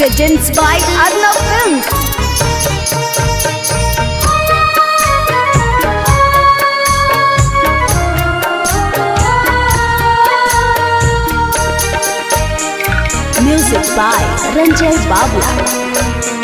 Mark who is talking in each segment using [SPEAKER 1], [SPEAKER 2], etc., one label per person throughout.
[SPEAKER 1] presents by Arnav Films. Music by Ranjay Babla.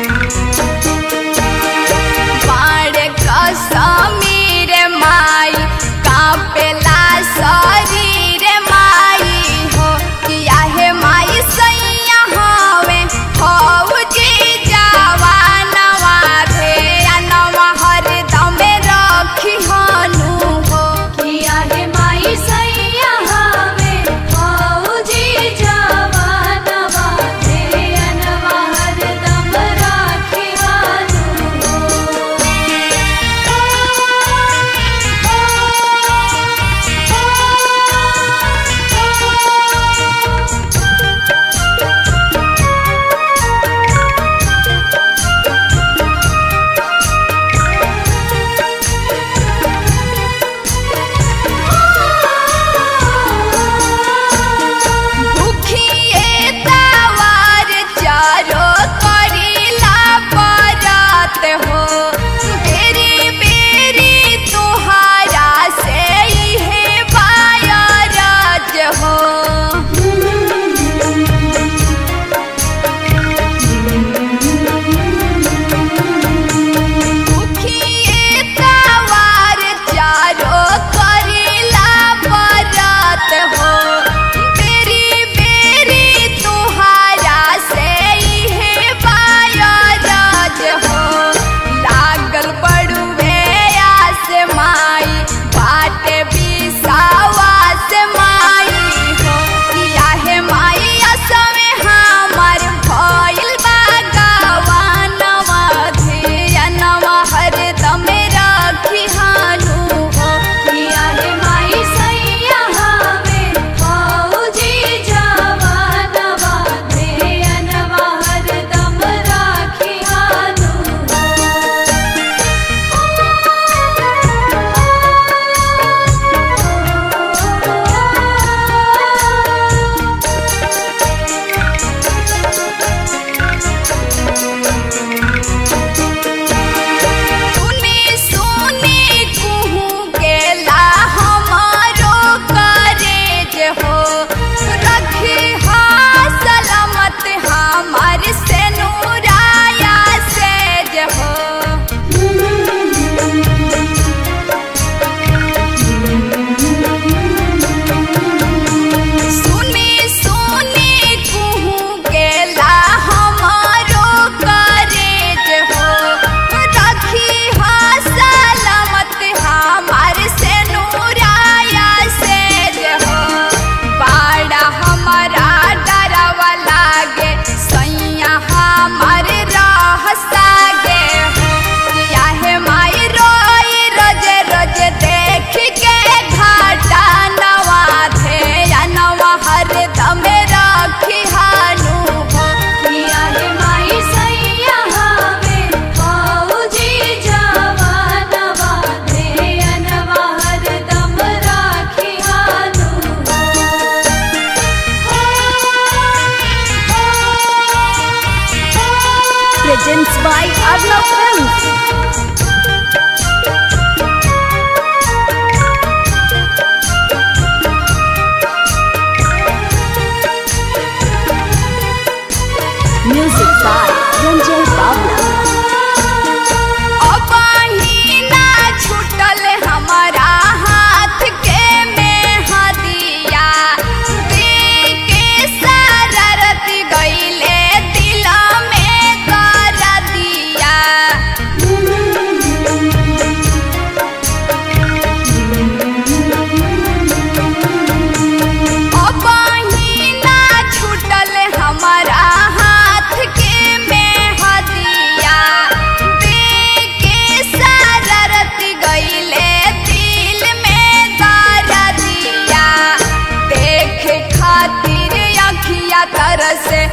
[SPEAKER 1] legends by Arnav Films.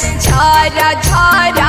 [SPEAKER 2] धारा धारा